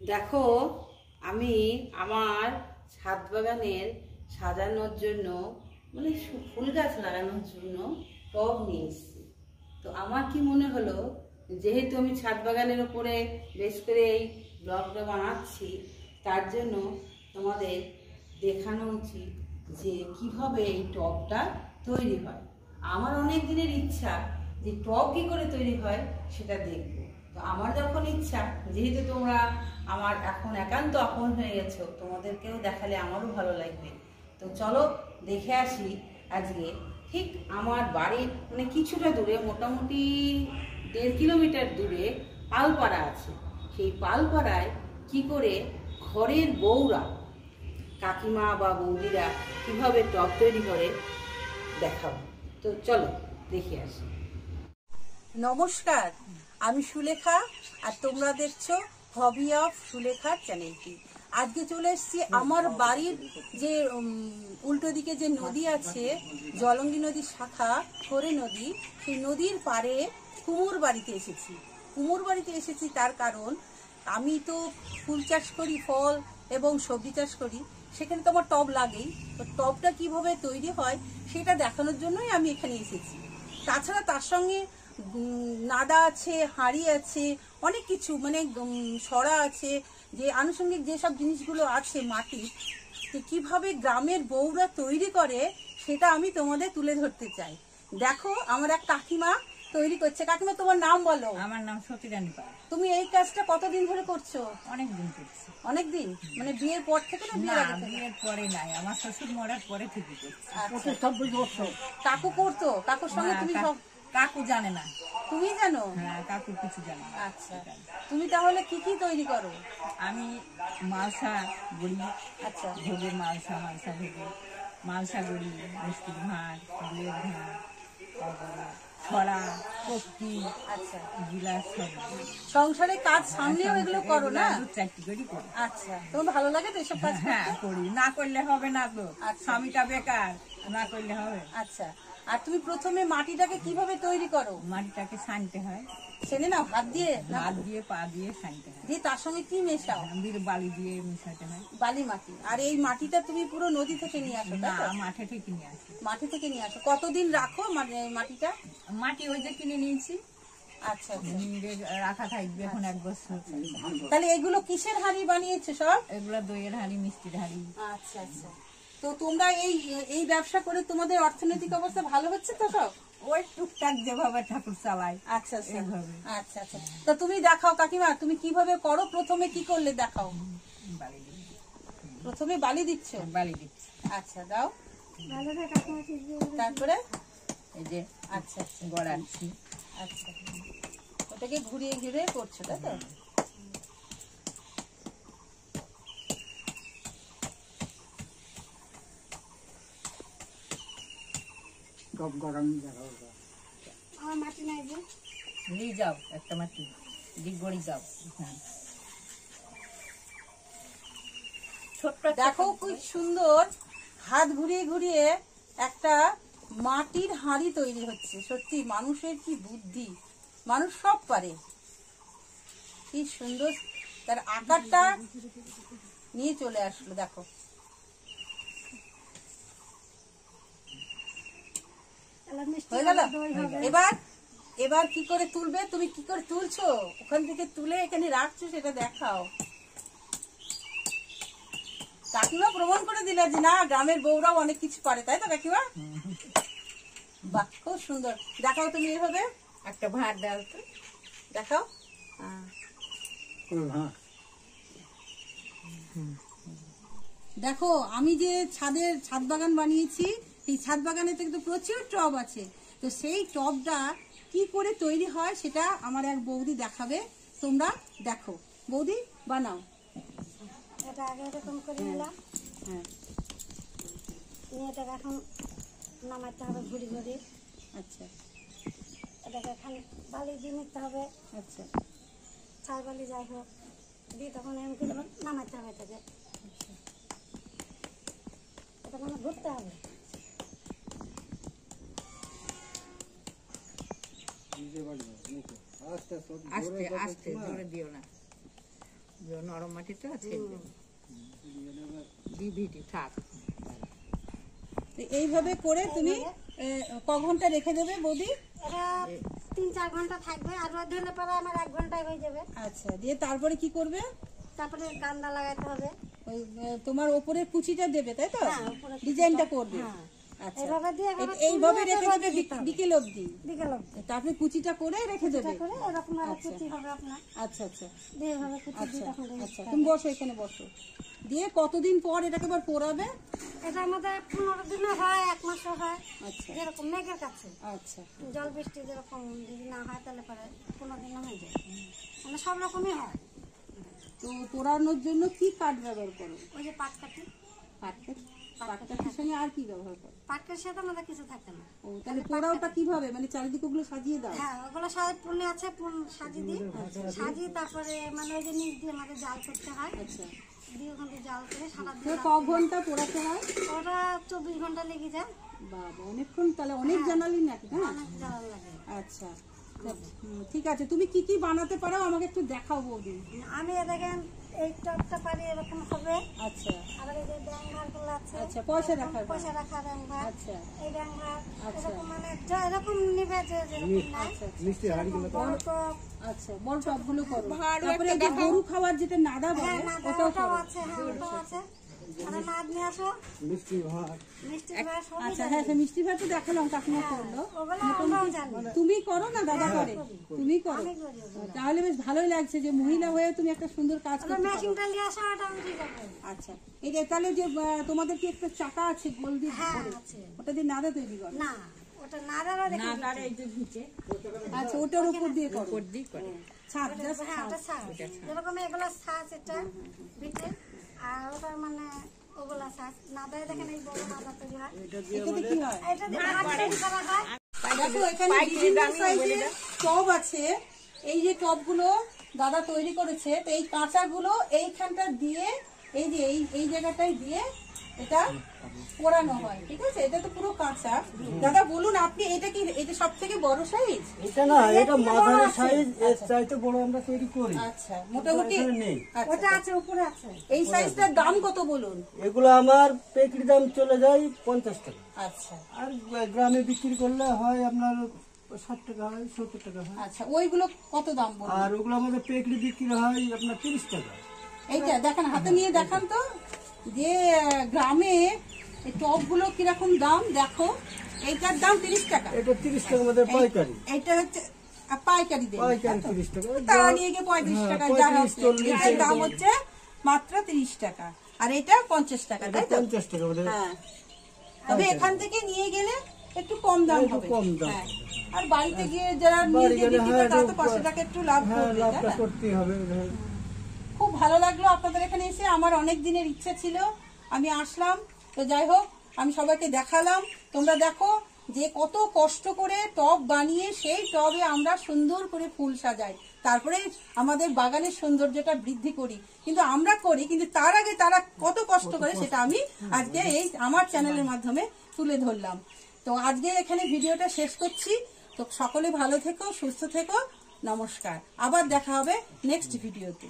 দেখো, আমি আমার ছাদ বাগানের সাজানোর জন্য মানে ফুল গাছ লাগানোর জন্য টব নিয়ে এসেছি। তো আমার কি মনে হলো, যেহেতু আমি ছাদ বাগানের উপরে বেশ করে এই ব্লগটা বানাচ্ছি, তার জন্য তোমাদের দেখানো উচিত যে কীভাবে এই টবটা তৈরি হয়। আমার অনেক দিনের ইচ্ছা যে টব কী করে তৈরি হয় সেটা দেখব। আমার যখন ইচ্ছা, যেহেতু তোমরা আমার এখন একান্ত আপন হয়ে গেছো, তোমাদেরকেও দেখালে আমারও ভালো লাগবে। তো চলো দেখে আসি আজকে। ঠিক আমার বাড়ির মানে কিছুটা দূরে, মোটামুটি দেড় কিলোমিটার দূরে পালপাড়া আছে। সেই পালপাড়ায় কি করে ঘরের বউরা, কাকিমা বা বৌদিরা কীভাবে টক তৈরি করে দেখাবো। তো চলো দেখে আসি। নমস্কার। আমি সুলেখা, আর তোমরা দেখছ হবি অফ সুলেখার চ্যানেলটি। আজকে চলে এসেছি আমার বাড়ির যে উল্টো দিকে যে নদী আছে, জলঙ্গি নদীর শাখা করে নদী, সেই নদীর পাড়ে কুমোর বাড়িতে এসেছি। কুমোর বাড়িতে এসেছি তার কারণ, আমি তো ফুল চাষ করি, ফল এবং সবজি চাষ করি, সেখানে তো আমার টব লাগেই। তো টবটা কীভাবে তৈরি হয়, সেটা দেখানোর জন্যই আমি এখানে এসেছি। তাছাড়া তার সঙ্গে নাদা আছে হাঁড়ি আছে অনেক কিছু মানে সরা আছে যে আনুষঙ্গিক যেসব জিনিসগুলো আছে মাটির তো কীভাবে গ্রামের বউরা তৈরি করে সেটা আমি তোমাদের তুলে ধরতে চাই। দেখো আমার এক কাকিমা তৈরি করছে। কাকিমা তোমার নাম বলো। আমার নাম সতীরানী পাল। তুমি এই কাজটা কতদিন ধরে করছ? অনেক দিন করছি। অনেকদিন? মানে বিয়ের পর থেকে না বিয়ের আগে বিয়ের পরে নাই। আমার শ্বশুর মরার পরে থেকে করছি। আচ্ছা। কাকু করতো? কাকুর সঙ্গে তুমি সব কাকু জানে না। তুমি জানো? হ্যাঁ কাকু কিছু জানে না। আচ্ছা। তুমি তাহলে কি কি তৈরি করো? আমি মালসা গড়ি আচ্ছা। ভোগের মালসা মালসা ভোগে মালসা গড়ি মিষ্টির ভাঁড় গুলের ভাঁড় ছড়া কপি আচ্ছা। গিলাস সংসারে কাজ সামনেও এগুলো করো না? চারটি করে করি। আচ্ছা। তোমার ভালো লাগে তো এসব কাজ হ্যাঁ করি। না করলে হবে না তো আচ্ছা। স্বামীটা বেকার না করলে হবে। আচ্ছা। আর তুমি প্রথমে মাটিটাকে কীভাবে তৈরি করো? মাটিটাকে সানতে হয়। চেনে না হাত দিয়ে হাত দিয়ে পা দিয়ে সানতে হয়। দিয়ে তার সঙ্গে কি মেশাও? আম্বির বালি দিয়ে মেশাতে হয়। বালি মাটি। আর এই মাটিটা তুমি পুরো নদী থেকে নিয়ে আসো না মাঠে থেকে নিয়ে আসো। মাটি থেকে নিয়ে আসো। কতদিন রাখো মানে মাটিটা? মাটি ওই যে কিনে নিয়েছি। আচ্ছা আচ্ছা। রাখা থাকবে এখন এক বছর। তাহলে এগুলো কিসের হাঁড়ি বানিয়েছে সব? এগুলো দইয়ের হাড়ি মিষ্টির হাড়ি। আচ্ছা আচ্ছা। তো তোমরা এই এই ব্যবসা করে তোমাদের অর্থনৈতিক অবস্থা ভালো হচ্ছে তো সব? ওই টুকটাক যেভাবে ঠাকুর চালায় আচ্ছা আচ্ছা। আচ্ছা আচ্ছা। তো তুমি দেখাও কাকিমা তুমি কীভাবে করো? প্রথমে কি করলে দেখাও। প্রথমে বালি দিচ্ছ? বালি দিচ্ছ। আচ্ছা দাও। তারপরে? এই যে আচ্ছা আচ্ছা। গড়াচ্ছি। আচ্ছা। ওটাকে ঘুরিয়ে ঘুরিয়ে করছ তাই তো? নিয়ে যাও একটা মাটি। দিক গড়ি যাও। হ্যাঁ ছোট্ট দেখো খুব সুন্দর হাত ঘুরিয়ে ঘুরিয়ে একটা মাটির হাঁড়ি তৈরি হচ্ছে। সত্যি মানুষের কি বুদ্ধি? মানুষ সব পারে। কি সুন্দর। তার আকারটা নিয়ে চলে আসলো দেখো। হয়ে গেল? এবার এবার কি করে তুলবে? তুমি কি করে তুলছো? ওখান থেকে তুলে এখানে রাখছো সেটা দেখাও। কাকিমা প্রমাণ করে দিলে যে না গ্রামের বউরাও অনেক কিছু পারে তাই তো কাকিমা? বাহ খুব সুন্দর। দেখাও তুমি এভাবে। একটা ভাত ডাল তো। দেখাও। হ্যাঁ। দেখো আমি যে ছাদের ছাদ বাগান বানিয়েছি সেই ছাদ বাগানে তো কিন্তু প্রচুর টব আছে। তো সেই টবটা কি করে তৈরি হয় সেটা আমার এক বৌদি দেখাবে। তোমরা দেখো। বৌদি বানাও। এটা আগে এরকম করে নিলাম। হ্যাঁ। নিয়ে এটাকে এখন নামাইতে হবে ঘুরি ঘুরি। আচ্ছা। এটাকে এখন বালি দিয়ে নিতে হবে। আচ্ছা। বালি যাই হোক দিয়ে তখন করে নামাইতে হবে এটাকে। এটা মানে ঘুরতে হবে। আস্তে আস্তে জোরে দিও না। নরম মাটি তো আছে। থাক। এইভাবে করে তুমি ক ঘণ্টা রেখে দেবে বৌদি? তিন চার ঘণ্টা থাকবে আর রোদ হলে পরে আমার এক ঘন্টায় হয়ে যাবে। আচ্ছা দিয়ে তারপরে কি করবে? তারপরে কান্দা লাগাইতে হবে। ওই তোমার ওপরের কুচিটা দেবে তাই তো? হ্যাঁ। ডিজাইনটা করবে। হ্যাঁ। আচ্ছা। এভাবে দিয়ে এইভাবে রেখে দেবে বিকেল অবধি। বিকেল অবধি। তারপরে কুচিটা করে রেখে দেবে? করে এরকম আর আচ্ছা। কুচি হবে আপনার। আচ্ছা আচ্ছা। দিয়ে কুচি আচ্ছা দিয়ে তখন আচ্ছা তুমি বসো এখানে বসো। দিয়ে কতদিন পর এটাকে আবার পোড়াবে? এটা আমাদের পনেরো দিনে হয় এক মাসও হয়। আচ্ছা। যেরকম মেঘের কাছে। আচ্ছা। জল বৃষ্টি যেরকম যদি না হয় তাহলে পরে পনেরো দিনে হয়ে যায়। মানে সব রকমই হয়। তো পোড়ানোর জন্য কি কাঠ ব্যবহার করো? ওই যে পাট কাঠি। পাট কাঠ? সঙ্গে আর কি ব্যবহার করো? সাথে আমাদের কিছু থাকে না। ও তাহলে পোড়াওটা কীভাবে? মানে চারিদিকে ওগুলো সাজিয়ে দাও। হ্যাঁ ওগুলো আছে সাজিয়ে দিই। সাজিয়ে তারপরে মানে ওই যে নিচ দিয়ে আমাদের জাল করতে হয়। আচ্ছা। দিয়ে ওখান জাল করে সারা দিন ক ঘণ্টা পোড়াতে হয়? ওটা চব্বিশ ঘণ্টা লেগে যায়। বাবা অনেকক্ষণ তাহলে অনেক জানালি নাকি হ্যাঁ? আচ্ছা। ঠিক আছে। তুমি কি কি বানাতে পারো আমাকে একটু দেখাও বৌদি। আমি দেখেন এই টপটা পারি এরকম হবে। আচ্ছা। আবার এই যে আছে। আচ্ছা পয়সা রাখার পয়সা রাখা আচ্ছা। এই আচ্ছা। এরকম মানে যা এরকম নিবে যে। মিষ্টি হাড়িগুলো টপ। আচ্ছা বড় টপগুলো করো। তারপরে গরু খাওয়ার যেটা নাদা হ্যাঁ বলে না ওটাও আছে হ্যাঁ ওটাও আছে। মিষ্টি ভাত। মিষ্টি আচ্ছা হ্যাঁ মিষ্টি ভাত তো দেখালাম কাকিমা করল ওগুলো আমরাও জানি। তুমি করো না দাদা করে। তুমি করো। করি। তাহলে বেশ ভালোই লাগছে যে মহিলা হয়ে। তুমি একটা সুন্দর কাজ আছে আচ্ছা এই যে তাহলে যে তোমাদের কি একটা চাকা আছে গোল দিয়ে হ্যাঁ ওটা দিয়ে নাড়া তৈরি করো। না আচ্ছা ওটার উপর দিয়ে করো। উপর দিয়ে করে। ছাদ হ্যাঁ ছাদ। ছাঁচ এগুলো ছাঁচ এটা আর ওটার মানে ওগুলা নাদায় দেখেন এই বড় নাদা তৈরি হয়। এটাতে কি হয়? এটা দিয়ে ভাত তৈরি করা হয় দেখো এখানে বিভিন্ন সাইজের টব আছে। এই যে টবগুলো দাদা তৈরি করেছে তো এই কাঁচাগুলো এইখানটা দিয়ে এই যে এই এই জায়গাটায় দিয়ে এটা পোড়ানো হয় ঠিক আছে? এটা তো পুরো কাঁচা। দাদা বলুন আপনি এটা কি এটা সব থেকে বড় সাইজ এটা না এটা সাইজ এর চাইতে বড় আমরা তৈরি করি। আচ্ছা মোটামুটি আচ্ছা, ওটা আছে উপরে আছে। এই সাইজটার দাম কত বলুন? এগুলো আমার পেকরি দাম চলে যায় পঞ্চাশ টাকা। আচ্ছা। আর গ্রামে বিক্রি করলে হয় আপনার ষাট টাকা হয় সত্তর টাকা হয়। আচ্ছা ওইগুলো কত দাম বলুন? আর ওগুলো আমাদের পেকরি বিক্রি হয় আপনার তিরিশ টাকা। এইটা দেখেন হাতে নিয়ে দেখান তো। যে গ্রামে টপগুলো কীরকম দাম? দেখো এইটার দাম তিরিশ টাকা। এটা তিরিশ টাকা আমাদের পাইকারি। এইটা হচ্ছে পাইকারি পাইকারি তিরিশ টাকা। তারা নিয়ে গিয়ে পঁয়ত্রিশ হ্যাঁ, টাকা যা এটার দাম হচ্ছে মাত্র তিরিশ টাকা। আর এটা পঞ্চাশ টাকা এটা তাই তো? পঞ্চাশ টাকা হ্যাঁ। তবে এখান থেকে নিয়ে গেলে একটু কম দাম হবে। কম দাম। হ্যাঁ। আর বাড়িতে গিয়ে যারা নিয়ে গিয়ে বিক্রি করে তারা তো পাঁচশো টাকা একটু লাভ হ্যাঁ করবে করতেই হবে। খুব ভালো লাগল আপনাদের এখানে এসে। আমার অনেক দিনের ইচ্ছা ছিল। আমি আসলাম। তো যাই হোক, আমি সবাইকে দেখালাম। তোমরা দেখো যে কত কষ্ট করে টব বানিয়ে সেই টবে আমরা সুন্দর করে ফুল সাজাই। তারপরে আমাদের বাগানের সৌন্দর্যটা বৃদ্ধি করি। কিন্তু আমরা করি, কিন্তু তার আগে তারা কত কষ্ট করে সেটা আমি আজকে এই আমার চ্যানেলের মাধ্যমে তুলে ধরলাম। তো আজকে এখানে ভিডিওটা শেষ করছি। তো সকলে ভালো থেকো, সুস্থ থেকো। নমস্কার। আবার দেখা হবে নেক্সট ভিডিওতে।